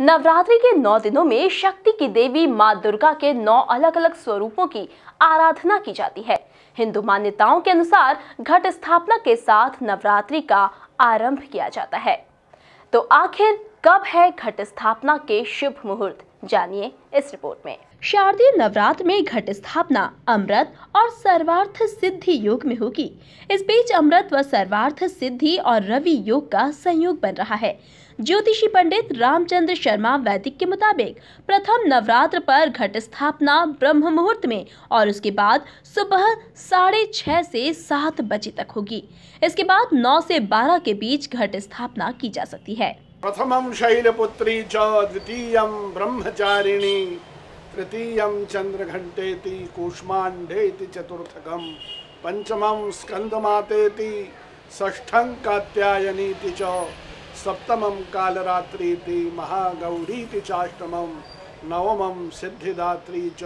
नवरात्रि के नौ दिनों में शक्ति की देवी माँ दुर्गा के नौ अलग अलग स्वरूपों की आराधना की जाती है। हिंदू मान्यताओं के अनुसार घट स्थापना के साथ नवरात्रि का आरंभ किया जाता है। तो आखिर कब है घट स्थापना के शुभ मुहूर्त? जानिए इस रिपोर्ट में। शारदीय नवरात्र में घट स्थापना अमृत और सर्वार्थ सिद्धि योग में होगी। इस बीच अमृत व सर्वार्थ सिद्धि और रवि योग का संयोग बन रहा है। ज्योतिषी पंडित रामचंद्र शर्मा वैदिक के मुताबिक प्रथम नवरात्र पर घट स्थापना ब्रह्म मुहूर्त में और उसके बाद सुबह साढ़े छह से सात बजे तक होगी। इसके बाद नौ से बारह के बीच घट स्थापना की जा सकती है। प्रथमं शैलपुत्री च, द्वितीयं ब्रह्मचारिणी, तृतीयं चन्द्रघण्टेति कूष्माण्डेति चतुर्थकम पञ्चमं स्कन्दमातेति षष्ठं कात्यायनीति च। सप्तमं कालरात्रीति महागौरीति चाष्टमं, नवमं सिद्धिदात्री च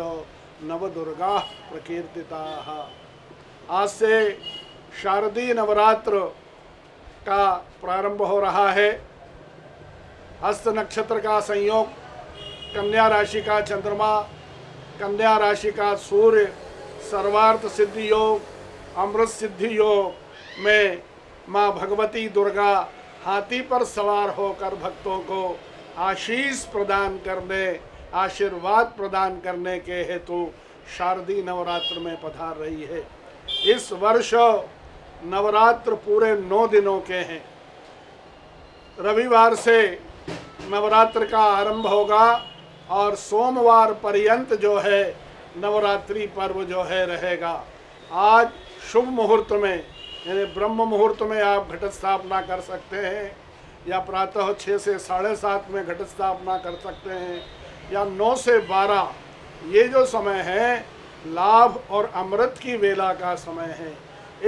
नवदुर्गाः प्रकीर्तिताः। आज से शारदीय नवरात्र का प्रारंभ हो रहा है। हस्त नक्षत्र का संयोग, कन्या राशि का चंद्रमा, कन्या राशि का सूर्य, सर्वार्थ सिद्धि योग, अमृत सिद्धि योग में माँ भगवती दुर्गा हाथी पर सवार होकर भक्तों को आशीष प्रदान करने, आशीर्वाद प्रदान करने के हेतु शारदीय नवरात्र में पधार रही है। इस वर्ष नवरात्र पूरे नौ दिनों के हैं। रविवार से नवरात्र का आरंभ होगा और सोमवार पर्यंत जो है नवरात्रि पर्व जो है रहेगा। आज शुभ मुहूर्त में यानी ब्रह्म मुहूर्त में आप घट स्थापना कर सकते हैं, या प्रातः छः से साढ़े सात में घट स्थापना कर सकते हैं, या नौ से बारह। ये जो समय है, लाभ और अमृत की वेला का समय है।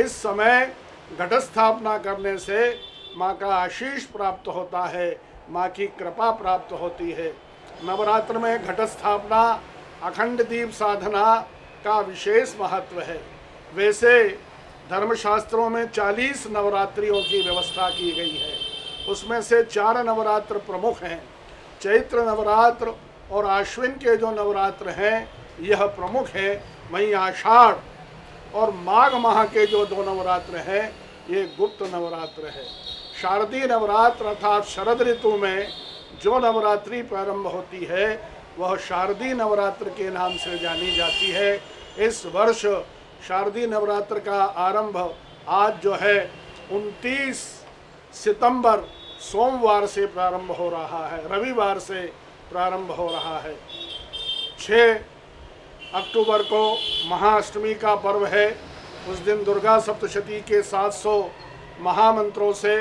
इस समय घट स्थापना करने से माँ का आशीष प्राप्त होता है, माँ की कृपा प्राप्त होती है। नवरात्र में घट स्थापना, अखंड दीप साधना का विशेष महत्व है। वैसे धर्मशास्त्रों में 40 नवरात्रियों की व्यवस्था की गई है। उसमें से चार नवरात्र प्रमुख हैं। चैत्र नवरात्र और आश्विन के जो नवरात्र हैं, यह प्रमुख है वहीं आषाढ़ और माघ माह के जो दो नवरात्र हैं, ये गुप्त नवरात्र है। शारदीय नवरात्र अर्थात शरद ऋतु में जो नवरात्रि प्रारंभ होती है, वह शारदीय नवरात्र के नाम से जानी जाती है। इस वर्ष शारदीय नवरात्र का आरंभ आज जो है 29 सितंबर सोमवार से प्रारंभ हो रहा है, रविवार से प्रारंभ हो रहा है। 6 अक्टूबर को महाअष्टमी का पर्व है। उस दिन दुर्गा सप्तशती के 700 महामंत्रों से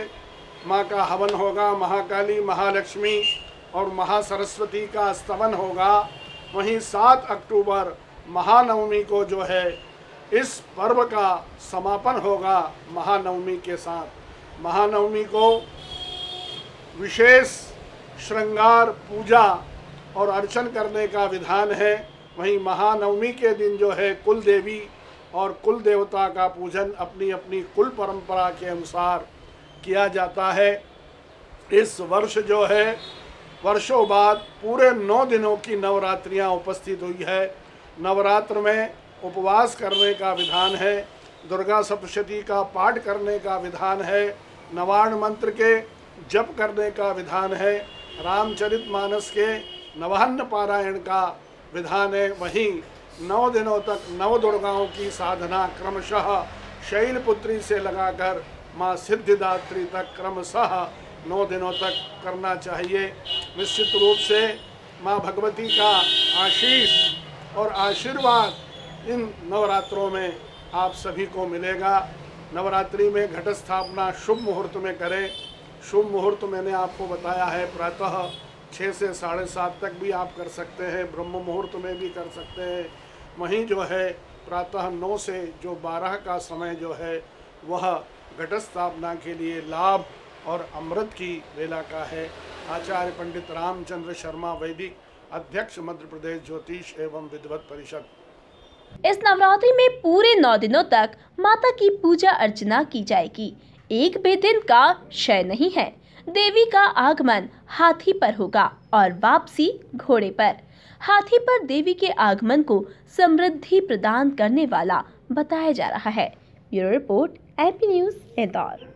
माँ का हवन होगा, महाकाली, महालक्ष्मी और महासरस्वती का स्तवन होगा। वहीं सात अक्टूबर महानवमी को जो है इस पर्व का समापन होगा महानवमी के साथ। महानवमी को विशेष श्रृंगार, पूजा और अर्चन करने का विधान है। वहीं महानवमी के दिन जो है, कुल देवी और कुल देवता का पूजन अपनी अपनी कुल परंपरा के अनुसार किया जाता है। इस वर्ष जो है, वर्षों बाद पूरे नौ दिनों की नवरात्रियाँ उपस्थित हुई है। नवरात्र में उपवास करने का विधान है, दुर्गा सप्तशती का पाठ करने का विधान है, नवाण मंत्र के जप करने का विधान है, रामचरित मानस के नवान्न पारायण का विधान है। वहीं नौ दिनों तक नव दुर्गाओं की साधना क्रमशः शैलपुत्री से लगाकर माँ सिद्धिदात्री तक क्रमशः नौ दिनों तक करना चाहिए। निश्चित रूप से माँ भगवती का आशीष और आशीर्वाद इन नवरात्रों में आप सभी को मिलेगा। नवरात्रि में घट स्थापना शुभ मुहूर्त में करें। शुभ मुहूर्त मैंने आपको बताया है, प्रातः छः से साढ़े सात तक भी आप कर सकते हैं, ब्रह्म मुहूर्त में भी कर सकते हैं। वहीं जो है, प्रातः नौ से जो बारह का समय जो है, वह घट स्थापना के लिए लाभ और अमृत की वेला का है। आचार्य पंडित रामचंद्र शर्मा, वैदिक अध्यक्ष मध्य प्रदेश ज्योतिष एवं विद्वत परिषद। इस नवरात्रि में पूरे नौ दिनों तक माता की पूजा अर्चना की जाएगी। एक भी दिन का क्षय नहीं है। देवी का आगमन हाथी पर होगा और वापसी घोड़े पर। हाथी पर देवी के आगमन को समृद्धि प्रदान करने वाला बताया जा रहा है। Bureau report AP news, Indore.